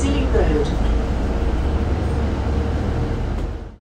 Silly Road.